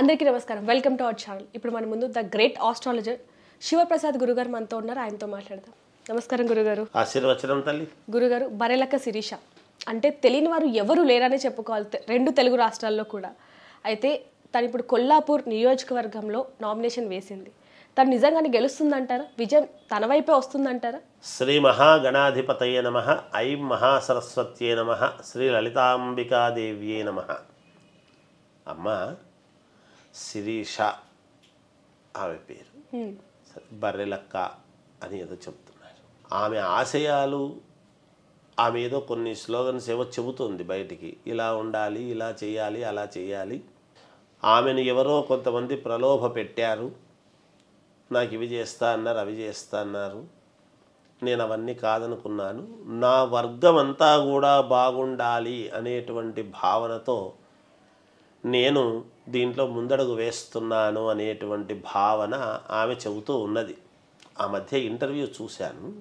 అందరికీ నమస్కారం. Welcome to our channel ఇప్పుడు మన ముందు ద గ్రేట్ ఆస్ట్రాలజర్ శివప్రసాద్ గురుగారు మనతో ఉన్నారు. ఆయనతో మాట్లాడదాం. నమస్కారం గురుగారు. ఆశీర్వచనం తల్లి. గురుగారు బరెలక్క శిరీష. అంటే తెలియని వారు ఎవరు లేరని చెప్పుకోవాలి. రెండు తెలుగు రాష్ట్రాల్లో కూడా. అయితే తను ఇప్పుడు కొల్లాపూర్ నియోజకవర్గంలో నామినేషన్ వేసింది. తను నిజంగానే గెలుస్తుందంటారా? విజయం తన వైపే వస్తుందంటారా? శ్రీ మహాగణాధిపతయ నమ. ఐం మహాసరస్వత్యే నమ. శ్రీ లలితాంబికాదేవ్యే నమ. అమ్మ శిరీష ఆమె పేరు. బర్రెలక్క అని ఏదో చెప్తున్నారు. ఆమె ఆశయాలు ఆమె ఏదో కొన్ని స్లోగన్స్ ఏవో చెబుతుంది బయటికి. ఇలా ఉండాలి ఇలా చేయాలి అలా చేయాలి. ఆమెను ఎవరో కొంతమంది ప్రలోభ పెట్టారు. నాకు ఇవి చేస్తా అన్నారు అవి చేస్తా అన్నారు. నేను అవన్నీ కాదనుకున్నాను. నా వర్గం అంతా కూడా బాగుండాలి అనేటువంటి భావనతో నేను దీంట్లో ముందడుగు వేస్తున్నాను అనేటువంటి భావన ఆమె చెబుతూ ఉన్నది. ఆ మధ్య ఇంటర్వ్యూ చూశాను.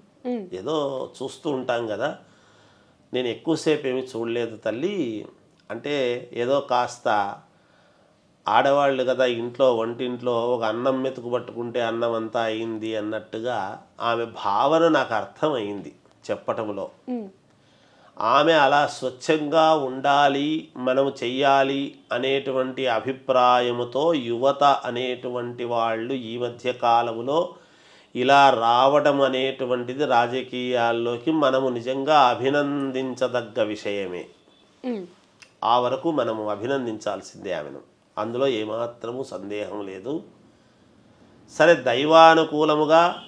ఏదో చూస్తూ ఉంటాం కదా. నేను ఎక్కువసేపు ఏమీ చూడలేదు తల్లి. అంటే ఏదో కాస్త ఆడవాళ్ళు కదా ఇంట్లో వంటింట్లో ఒక అన్నం మెతుకు పట్టుకుంటే అన్నం అంతా అయింది అన్నట్టుగా ఆమె భావన నాకు అర్థమైంది చెప్పటంలో. ఆమె అలా స్వచ్ఛంగా ఉండాలి మనం చెయ్యాలి అనేటువంటి అభిప్రాయముతో యువత అనేటువంటి వాళ్ళు ఈ మధ్య కాలంలో ఇలా రావడం అనేటువంటిది రాజకీయాల్లోకి మనము నిజంగా అభినందించదగ్గ విషయమే. ఆ వరకు మనము అభినందించాల్సిందే ఆమెను. అందులో ఏమాత్రము సందేహం లేదు. సరే దైవానుకూలముగా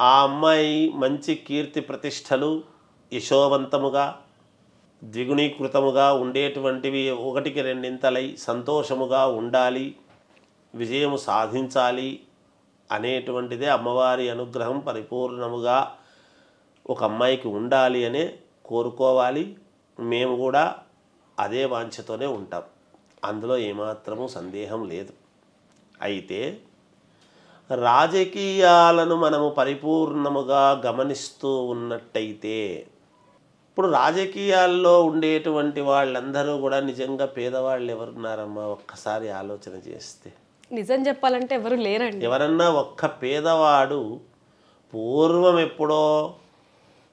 ఆ అమ్మాయి మంచి కీర్తి ప్రతిష్టలు యశోవంతముగా ద్విగుణీకృతముగా ఉండేటువంటివి ఒకటికి రెండింతలై సంతోషముగా ఉండాలి విజయము సాధించాలి అనేటువంటిదే అమ్మవారి అనుగ్రహం పరిపూర్ణముగా ఒక అమ్మాయికి ఉండాలి అనే కోరుకోవాలి. మేము కూడా అదే వాంఛతోనే ఉంటాం. అందులో ఏమాత్రము సందేహం లేదు. అయితే రాజకీయాలను మనము పరిపూర్ణముగా గమనిస్తూ ఉన్నట్టయితే ఇప్పుడు రాజకీయాల్లో ఉండేటువంటి వాళ్ళందరూ కూడా నిజంగా పేదవాళ్ళు ఎవరున్నారమ్మా? ఒక్కసారి ఆలోచన చేస్తే. నిజం చెప్పాలంటే ఎవరు లేరండి. ఎవరన్నా ఒక్క పేదవాడు పూర్వం ఎప్పుడో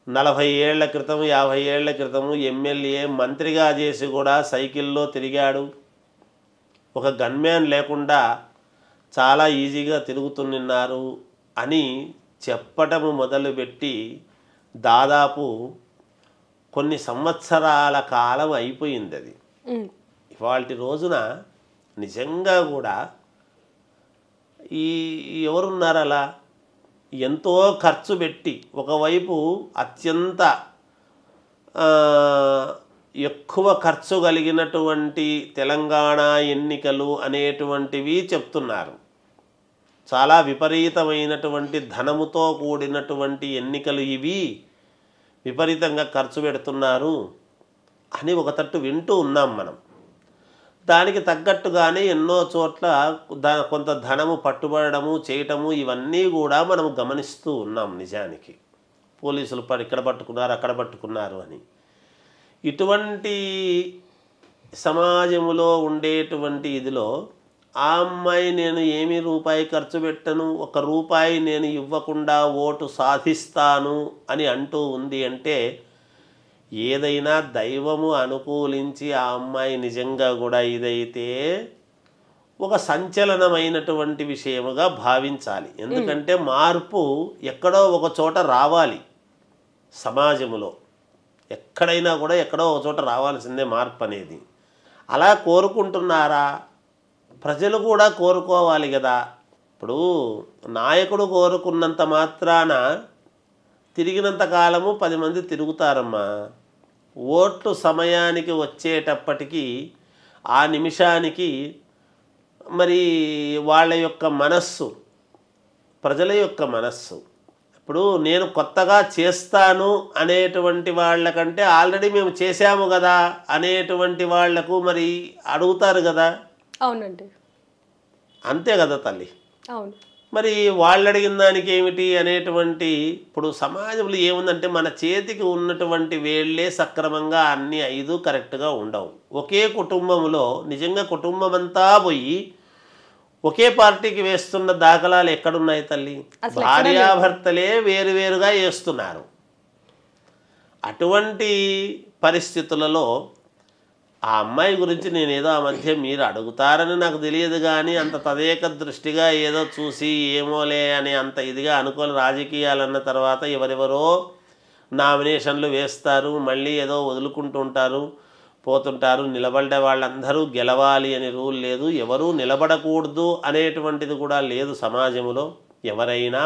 నలభై ఏళ్ళ క్రితం యాభై ఏళ్ళ క్రితం ఎమ్మెల్యే మంత్రిగా చేసి కూడా సైకిల్లో తిరిగాడు. ఒక గన్మ్యాన్ లేకుండా చాలా ఈజీగా తిరుగుతున్నారు అని చెప్పటము మొదలుపెట్టి దాదాపు కొన్ని సంవత్సరాల కాలం అయిపోయింది అది. ఇవాళ రోజున నిజంగా కూడా ఈ ఎవరున్నారు అలా ఎంతో ఖర్చు పెట్టి ఒకవైపు అత్యంత ఎక్కువ ఖర్చు కలిగినటువంటి తెలంగాణ ఎన్నికలు అనేటువంటివి చెప్తున్నారు. చాలా విపరీతమైనటువంటి ధనముతో కూడినటువంటి ఎన్నికలు ఇవి. విపరీతంగా ఖర్చు పెడుతున్నారు అని ఒక తట్టు వింటూ ఉన్నాం మనం. దానికి తగ్గట్టుగానే ఎన్నో చోట్ల కొంత ధనము పట్టుబడము చేయటము ఇవన్నీ కూడా మనం గమనిస్తూ ఉన్నాం నిజానికి. పోలీసులు ఇక్కడ పట్టుకున్నారు అక్కడ పట్టుకున్నారు అని. ఇటువంటి సమాజములో ఉండేటువంటి ఇదిలో ఆ అమ్మాయి నేను ఏమి రూపాయి ఖర్చు పెట్టను ఒక రూపాయి నేను ఇవ్వకుండా ఓటు సాధిస్తాను అని అంటూ ఉంది అంటే ఏదైనా దైవము అనుకూలించి ఆ అమ్మాయి నిజంగా కూడా ఇదైతే ఒక సంచలనమైనటువంటి విషయముగా భావించాలి. ఎందుకంటే మార్పు ఎక్కడో ఒక చోట రావాలి సమాజములో. ఎక్కడైనా కూడా ఎక్కడో ఒక చోట రావాల్సిందే మార్పు అనేది అలా కోరుకుంటున్నారా? ప్రజలు కూడా కోరుకోవాలి కదా. ఇప్పుడు నాయకుడు కోరుకున్నంత మాత్రాన తిరిగినంత కాలము పది మంది తిరుగుతారమ్మా. ఓట్లు సమయానికి వచ్చేటప్పటికీ ఆ నిమిషానికి మరి వాళ్ళ యొక్క మనస్సు ప్రజల యొక్క మనస్సు. ఇప్పుడు నేను కొత్తగా చేస్తాను అనేటువంటి వాళ్ళకంటే ఆల్రెడీ మేము చేశాము కదా అనేటువంటి వాళ్ళకు మరి అడుగుతారు కదా. అవునండి. అంతే కదా తల్లి? అవును. మరి వాళ్ళు అడిగిన దానికి ఏమిటి అనేటువంటి ఇప్పుడు సమాజంలో ఏముందంటే మన చేతికి ఉన్నటువంటి వేళ్ళే సక్రమంగా అన్ని ఐదు కరెక్ట్గా ఉండవు. ఒకే కుటుంబంలో నిజంగా కుటుంబం అంతా పోయి ఒకే పార్టీకి వేస్తున్న దాఖలాలు ఎక్కడున్నాయి తల్లి? భార్యాభర్తలే వేరువేరుగా వేస్తున్నారు. అటువంటి పరిస్థితులలో ఆ అమ్మాయి గురించి నేనేదో ఆ మధ్య మీరు అడుగుతారని నాకు తెలియదు కానీ అంత తదేక దృష్టిగా ఏదో చూసి ఏమోలే అని అంత ఇదిగా అనుకోని రాజకీయాలు అన్న తర్వాత ఎవరెవరో నామినేషన్లు వేస్తారు మళ్ళీ ఏదో వదులుకుంటూ ఉంటారు పోతుంటారు నిలబడే వాళ్ళందరూ గెలవాలి అని రూల్ లేదు ఎవరూ నిలబడకూడదు అనేటువంటిది కూడా లేదు సమాజంలో. ఎవరైనా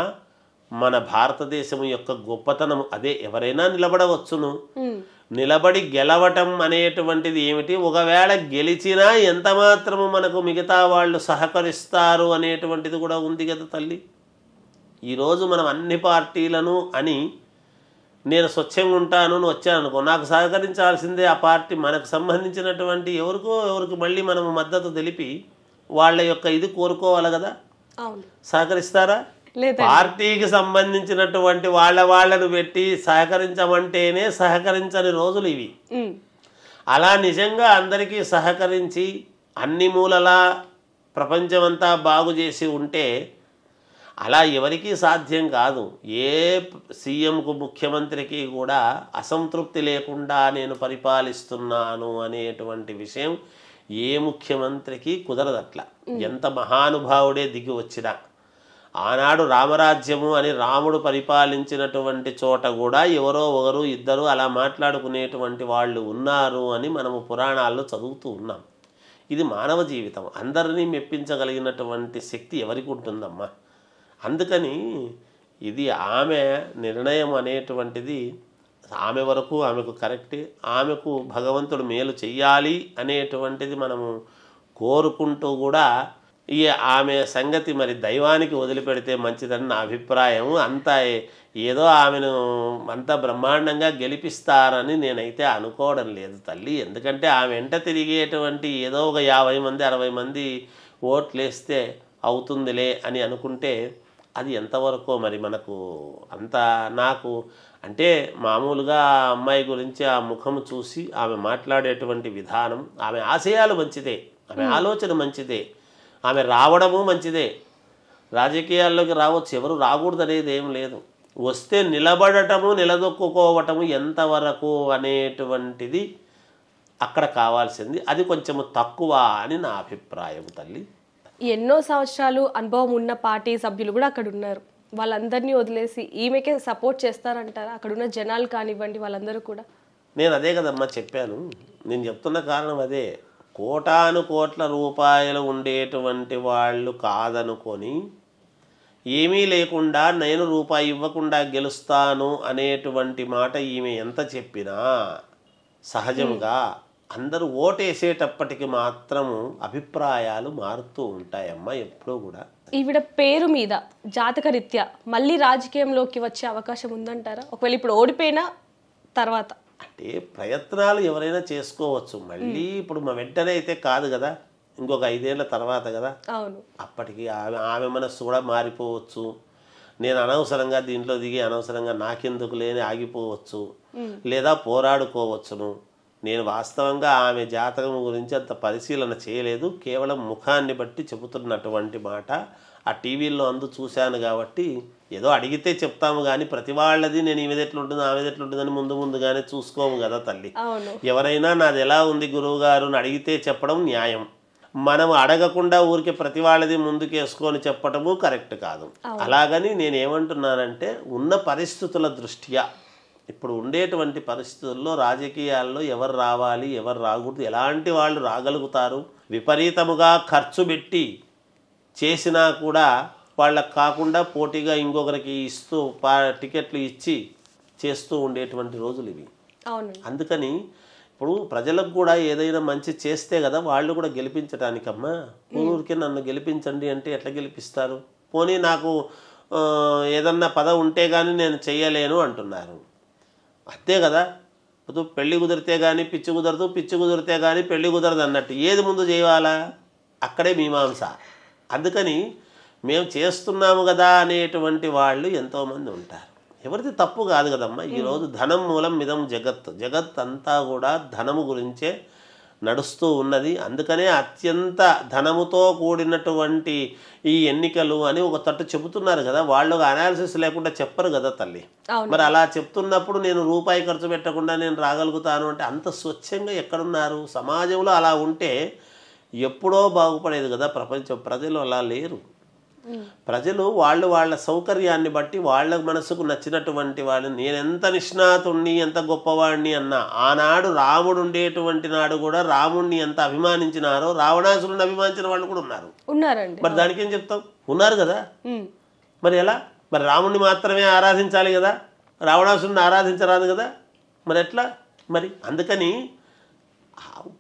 మన భారతదేశం యొక్క గొప్పతనం అదే ఎవరైనా నిలబడవచ్చును. నిలబడి గెలవటం అనేటువంటిది ఏమిటి? ఒకవేళ గెలిచినా ఎంత మాత్రము మనకు మిగతా వాళ్ళు సహకరిస్తారు అనేటువంటిది కూడా ఉంది కదా తల్లి. ఈరోజు మనం అన్ని పార్టీలను అని నేను స్వచ్ఛంగా ఉంటాను అని వచ్చాను అనుకో నాకు సహకరించాల్సిందే ఆ పార్టీ మనకు సంబంధించినటువంటి ఎవరికో ఎవరికి మళ్ళీ మనం మద్దతు తెలిపి వాళ్ళ యొక్క ఇది కోరుకోవాలి కదా. సహకరిస్తారా? పార్టీకి సంబంధించినటువంటి వాళ్ళ వాళ్ళను పెట్టి సహకరించమంటేనే సహకరించని రోజులు ఇవి. అలా నిజంగా అందరికీ సహకరించి అన్ని మూలలా ప్రపంచమంతా బాగు చేసి ఉంటే అలా ఎవరికీ సాధ్యం కాదు. ఏ సీఎంకు ముఖ్యమంత్రికి కూడా అసంతృప్తి లేకుండా నేను పరిపాలిస్తున్నాను అనేటువంటి విషయం ఏ ముఖ్యమంత్రికి కుదరదట్లా. ఎంత మహానుభావుడే దిగి వచ్చినా. ఆనాడు రామరాజ్యము అని రాముడు పరిపాలించినటువంటి చోట కూడా ఎవరో ఒకరు ఇద్దరు అలా మాట్లాడుకునేటువంటి వాళ్ళు ఉన్నారు అని మనము పురాణాల్లో చదువుతూ ఉన్నాం. ఇది మానవ జీవితం. అందరినీ మెప్పించగలిగినటువంటి శక్తి ఎవరికి ఉంటుందమ్మా? అందుకని ఇది ఆమె నిర్ణయం అనేటువంటిది ఆమె వరకు ఆమెకు కరెక్ట్. ఆమెకు భగవంతుడు మేలు చెయ్యాలి అనేటువంటిది మనము కోరుకుంటూ కూడా ఈ ఆమె సంగతి మరి దైవానికి వదిలిపెడితే మంచిదని నా అభిప్రాయం. అంతా ఏదో ఆమెను అంత బ్రహ్మాండంగా గెలిపిస్తారని నేనైతే అనుకోవడం లేదు తల్లి. ఎందుకంటే ఆమె వెంట తిరిగేటువంటి ఏదో ఒక యాభై మంది అరవై మంది ఓట్లేస్తే అవుతుందిలే అని అనుకుంటే అది ఎంతవరకు మరి మనకు అంత నాకు అంటే మామూలుగా ఆ అమ్మాయి గురించి ఆ ముఖం చూసి ఆమె మాట్లాడేటువంటి విధానం ఆమె ఆశయాలు మంచిదే ఆమె ఆలోచన మంచిదే. ఆమె రావడము మంచిదే. రాజకీయాల్లోకి రావచ్చు. ఎవరు రాకూడదు అనేది ఏం లేదు. వస్తే నిలబడటము నిలదొక్కుకోవటము ఎంతవరకు అనేటువంటిది అక్కడ కావాల్సింది. అది కొంచెము తక్కువ అని నా అభిప్రాయం తల్లి. ఎన్నో సంవత్సరాలు అనుభవం ఉన్న పార్టీ సభ్యులు కూడా అక్కడ ఉన్నారు వాళ్ళందరినీ వదిలేసి ఈమెకే సపోర్ట్ చేస్తారంటారా? అక్కడ ఉన్న జనాలు కానివ్వండి వాళ్ళందరూ కూడా. నేను అదే కదమ్మా చెప్పాను. నేను చెప్తున్న కారణం అదే. కోటాను కోట్ల రూపాయలు ఉండేటువంటి వాళ్ళు కాదనుకొని ఏమీ లేకుండా నేను రూపాయి ఇవ్వకుండా గెలుస్తాను అనేటువంటి మాట ఈమె ఎంత చెప్పినా సహజంగా అందరూ ఓటేసేటప్పటికి మాత్రము అభిప్రాయాలు మారుతూ ఉంటాయమ్మా ఎప్పుడూ కూడా. ఈవిడ పేరు మీద జాతకరీత్యా మళ్ళీ రాజకీయంలోకి వచ్చే అవకాశం ఉందంటారా? ఒకవేళ ఇప్పుడు ఓడిపోయినా తర్వాత అంటే ప్రయత్నాలు ఎవరైనా చేసుకోవచ్చు. మళ్ళీ ఇప్పుడు మా వెంటనే అయితే కాదు కదా. ఇంకొక ఐదేళ్ళ తర్వాత కదా. అప్పటికి ఆమె ఆమె మనస్సు కూడా మారిపోవచ్చు. నేను అనవసరంగా దీంట్లో దిగి అనవసరంగా నాకెందుకు లేని ఆగిపోవచ్చు. లేదా పోరాడుకోవచ్చును. నేను వాస్తవంగా ఆమె జాతకం గురించి అంత పరిశీలన చేయలేదు. కేవలం ముఖాన్ని బట్టి చెబుతున్నటువంటి మాట. ఆ టీవీల్లో అందు చూశాను కాబట్టి ఏదో అడిగితే చెప్తాము కానీ ప్రతి వాళ్ళది నేను ఈమెది ఎట్లుంటుంది ఆమెది ఎట్లుంటుందని ముందు ముందుగానే చూసుకోము కదా తల్లి. ఎవరైనా నాది ఎలా ఉంది గురువు గారు అని అడిగితే చెప్పడం న్యాయం. మనం అడగకుండా ఊరికే ప్రతి వాళ్ళది ముందుకేసుకొని చెప్పటము కరెక్ట్ కాదు. అలాగని నేను ఏమంటున్నానంటే ఉన్న పరిస్థితుల దృష్ట్యా ఇప్పుడు ఉండేటువంటి పరిస్థితుల్లో రాజకీయాల్లో ఎవరు రావాలి ఎవరు రాకూడదు ఎలాంటి వాళ్ళు రాగలుగుతారు? విపరీతముగా ఖర్చు పెట్టి చేసినా కూడా వాళ్ళకి కాకుండా పోటీగా ఇంకొకరికి ఇస్తూ పా టికెట్లు ఇచ్చి చేస్తూ ఉండేటువంటి రోజులు ఇవి. అవును అందుకని ఇప్పుడు ప్రజలకు కూడా ఏదైనా మంచి చేస్తే కదా వాళ్ళు కూడా గెలిపించడానికమ్మా ఊరికి నన్ను గెలిపించండి అంటే ఎట్లా గెలిపిస్తారు? పోనీ నాకు ఏదన్నా పదవి ఉంటే కానీ నేను చెయ్యలేను అంటున్నారు. అంతే కదా? ఇప్పుడు పెళ్ళి కుదిరితే కానీ పిచ్చి కుదరదు పిచ్చి కుదిరితే కానీ పెళ్ళి కుదరదు అన్నట్టు ఏది ముందు చేయాలా? అక్కడే మీమాంస. అందుకని మేము చేస్తున్నాము కదా అనేటువంటి వాళ్ళు ఎంతోమంది ఉంటారు. ఎవరిది తప్పు కాదు కదమ్మా. ఈరోజు ధనం మూలం మిదం జగత్ జగత్ అంతా కూడా ధనము గురించే నడుస్తూ ఉన్నది. అందుకనే అత్యంత ధనముతో కూడినటువంటి ఈ ఎన్నికలు అని ఒక తట్టు చెబుతున్నారు కదా. వాళ్ళు అనాలిసిస్ లేకుండా చెప్పరు కదా తల్లి. మరి అలా చెప్తున్నప్పుడు నేను రూపాయి ఖర్చు పెట్టకుండా నేను రాగలుగుతాను అంటే అంత స్వచ్ఛంగా ఎక్కడున్నారు? సమాజంలో అలా ఉంటే ఎప్పుడో బాగుపడేది కదా ప్రపంచం. ప్రజలు అలా లేరు. ప్రజలు వాళ్ళు వాళ్ళ సౌకర్యాన్ని బట్టి వాళ్ళ మనసుకు నచ్చినటువంటి వాళ్ళని నేను ఎంత నిష్ణాతుణ్ణి ఎంత గొప్పవాడిని అన్నా ఆనాడు రాముడు ఉండేటువంటి నాడు కూడా రాముణ్ణి ఎంత అభిమానించినారో రావణాసురుని అభిమానించిన వాళ్ళు కూడా ఉన్నారు. ఉన్నారండి. మరి దానికి ఏం చెప్తాం? ఉన్నారు కదా. మరి ఎలా? మరి రాముణ్ణి మాత్రమే ఆరాధించాలి కదా? రావణాసురుని ఆరాధించరాదు కదా? మరి ఎట్లా? మరి అందుకని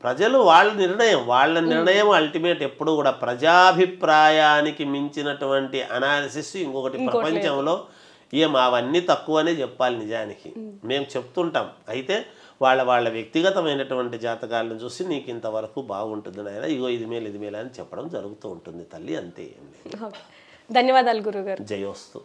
ప్రజలు వాళ్ళ నిర్ణయం వాళ్ళ నిర్ణయం అల్టిమేట్ ఎప్పుడు కూడా ప్రజాభిప్రాయానికి మించినటువంటి అనాలిసిస్ ఇంకొకటి ప్రపంచంలో ఏం అవన్నీ తక్కువనే చెప్పాలి నిజానికి. మేము చెప్తుంటాం. అయితే వాళ్ళ వాళ్ళ వ్యక్తిగతమైనటువంటి జాతకాలను చూసి నీకు ఇంతవరకు బాగుంటుంది నాయన ఇగో ఇది మేలు ఇది మేలు అని చెప్పడం జరుగుతూ ఉంటుంది తల్లి అంతే ధన్యవాదాలు గురుగారు. జయోస్తు.